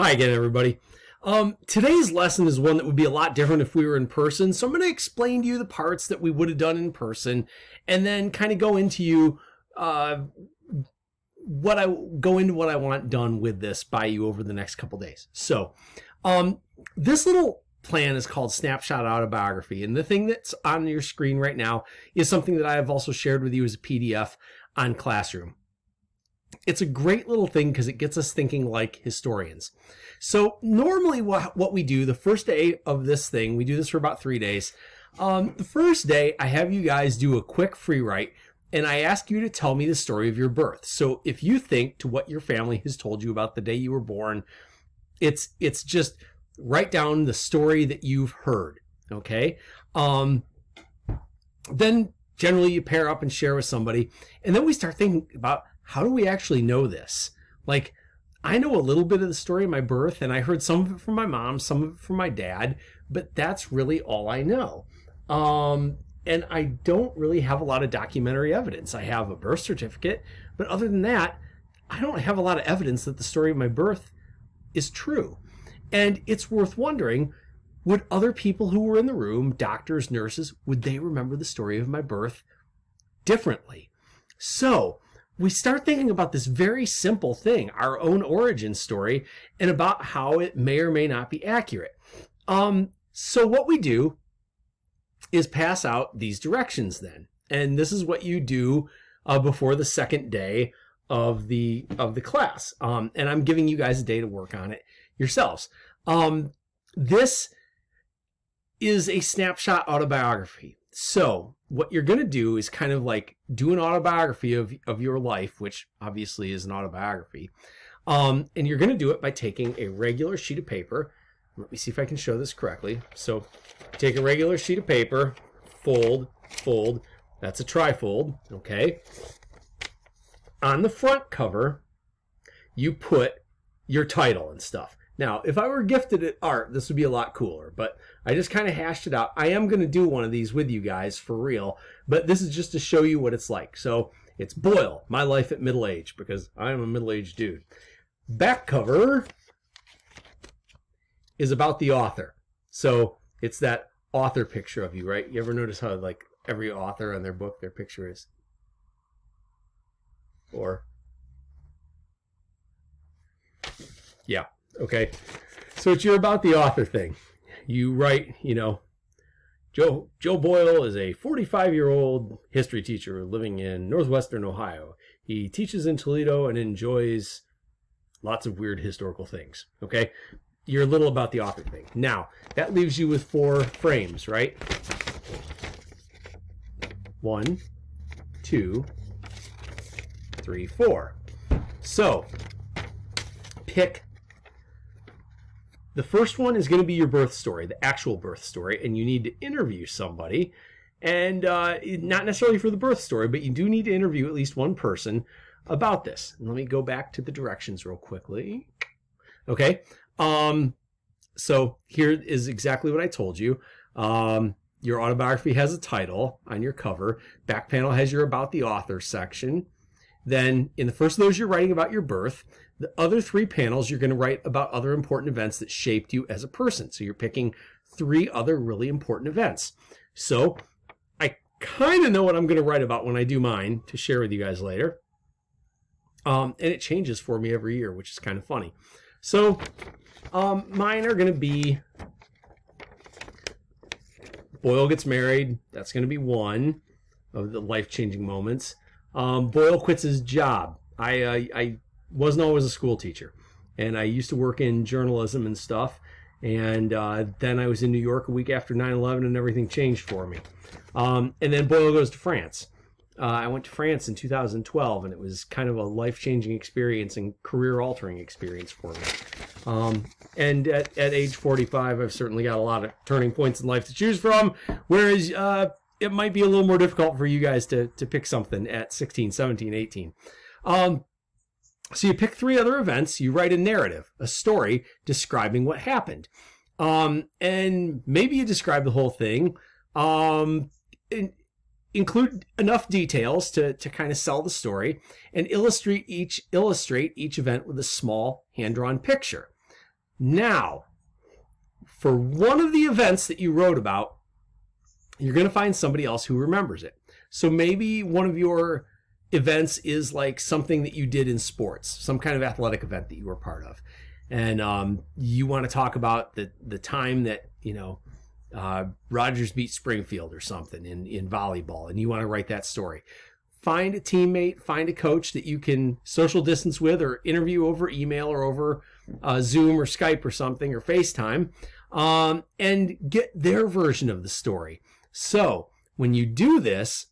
Hi again, everybody. Um, today's lesson is one that would be a lot different if we were in person. So I'm going to explain to you the parts that we would have done in person and then kind of go into you, uh, what I go into what I want done with this by you over the next couple days. So, um, this little plan is called Snapshot Autobiography. And the thing that's on your screen right now is something that I have also shared with you as a PDF on Classroom it's a great little thing because it gets us thinking like historians. So normally what, what we do the first day of this thing, we do this for about three days. Um, the first day I have you guys do a quick free write and I ask you to tell me the story of your birth. So if you think to what your family has told you about the day you were born, it's, it's just write down the story that you've heard. Okay. Um, then generally you pair up and share with somebody. And then we start thinking about how do we actually know this? Like, I know a little bit of the story of my birth, and I heard some of it from my mom, some of it from my dad, but that's really all I know. Um, and I don't really have a lot of documentary evidence. I have a birth certificate, but other than that, I don't have a lot of evidence that the story of my birth is true. And it's worth wondering would other people who were in the room, doctors, nurses, would they remember the story of my birth differently? So, we start thinking about this very simple thing, our own origin story, and about how it may or may not be accurate. Um, so what we do is pass out these directions then. And this is what you do uh, before the second day of the of the class. Um, and I'm giving you guys a day to work on it yourselves. Um, this is a snapshot autobiography. So what you're going to do is kind of like do an autobiography of, of your life, which obviously is an autobiography. Um, and you're going to do it by taking a regular sheet of paper. Let me see if I can show this correctly. So take a regular sheet of paper, fold, fold. That's a trifold, okay? On the front cover, you put your title and stuff. Now, if I were gifted at art, this would be a lot cooler, but I just kind of hashed it out. I am going to do one of these with you guys for real, but this is just to show you what it's like. So it's Boyle, My Life at Middle Age, because I am a middle-aged dude. Back cover is about the author. So it's that author picture of you, right? You ever notice how like every author on their book, their picture is? Or yeah, Okay. So it's your about the author thing. You write, you know, Joe Joe Boyle is a 45 year old history teacher living in northwestern Ohio. He teaches in Toledo and enjoys lots of weird historical things. Okay, you're a little about the author thing. Now that leaves you with four frames, right? One, two, three, four. So pick the first one is going to be your birth story, the actual birth story, and you need to interview somebody. And uh, not necessarily for the birth story, but you do need to interview at least one person about this. And let me go back to the directions real quickly. Okay. Um, so here is exactly what I told you. Um, your autobiography has a title on your cover. Back panel has your about the author section. Then in the first of those, you're writing about your birth. The other three panels, you're going to write about other important events that shaped you as a person. So you're picking three other really important events. So I kind of know what I'm going to write about when I do mine to share with you guys later. Um, and it changes for me every year, which is kind of funny. So um, mine are going to be Boyle gets married. That's going to be one of the life-changing moments. Um, Boyle quits his job. I, uh, I wasn't always a school teacher, and I used to work in journalism and stuff. And uh, then I was in New York a week after 9/11, and everything changed for me. Um, and then Boyle goes to France. Uh, I went to France in 2012, and it was kind of a life-changing experience and career-altering experience for me. Um, and at, at age 45, I've certainly got a lot of turning points in life to choose from. Whereas uh, it might be a little more difficult for you guys to to pick something at 16, 17, 18. Um, so you pick three other events, you write a narrative, a story describing what happened. Um, and maybe you describe the whole thing. Um, include enough details to, to kind of sell the story and illustrate each illustrate each event with a small hand-drawn picture. Now, for one of the events that you wrote about, you're going to find somebody else who remembers it. So maybe one of your events is like something that you did in sports, some kind of athletic event that you were part of. And um, you want to talk about the, the time that, you know, uh, Rogers beat Springfield or something in, in volleyball, and you want to write that story. Find a teammate, find a coach that you can social distance with or interview over email or over uh, Zoom or Skype or something or FaceTime um, and get their version of the story. So when you do this,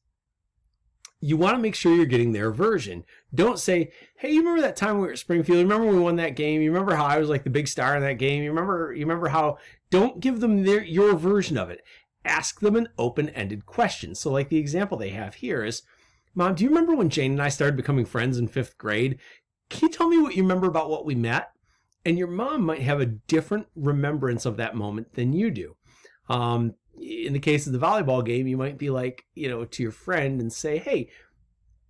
you want to make sure you're getting their version. Don't say, "Hey, you remember that time we were at Springfield? Remember we won that game? You remember how I was like the big star in that game? You remember? You remember how?" Don't give them their your version of it. Ask them an open-ended question. So, like the example they have here is, "Mom, do you remember when Jane and I started becoming friends in fifth grade? Can you tell me what you remember about what we met?" And your mom might have a different remembrance of that moment than you do. Um, in the case of the volleyball game, you might be like, you know, to your friend and say, hey,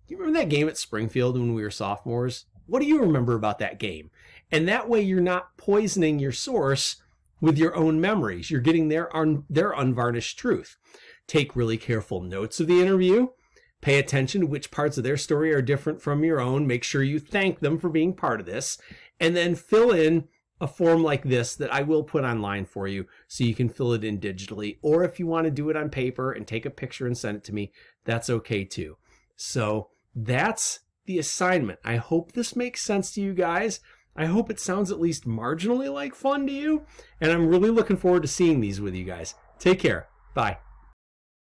you remember that game at Springfield when we were sophomores? What do you remember about that game? And that way you're not poisoning your source with your own memories. You're getting their, un- their unvarnished truth. Take really careful notes of the interview. Pay attention to which parts of their story are different from your own. Make sure you thank them for being part of this. And then fill in a form like this that I will put online for you so you can fill it in digitally. Or if you want to do it on paper and take a picture and send it to me, that's okay too. So that's the assignment. I hope this makes sense to you guys. I hope it sounds at least marginally like fun to you. And I'm really looking forward to seeing these with you guys. Take care. Bye.